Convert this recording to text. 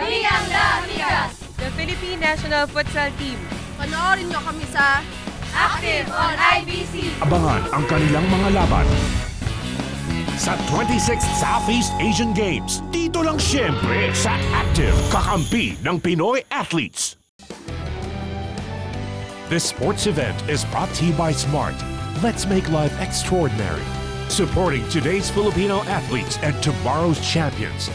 Kami ang The Amigas! The Philippine National Futsal Team. Panoorin nyo kami sa Active on IBC! Abangan ang kanilang mga laban sa 26th Southeast Asian Games. Dito lang siyempre sa Active, kakampi ng Pinoy athletes. This sports event is brought to you by Smart. Let's make life extraordinary. Supporting today's Filipino athletes and tomorrow's champions.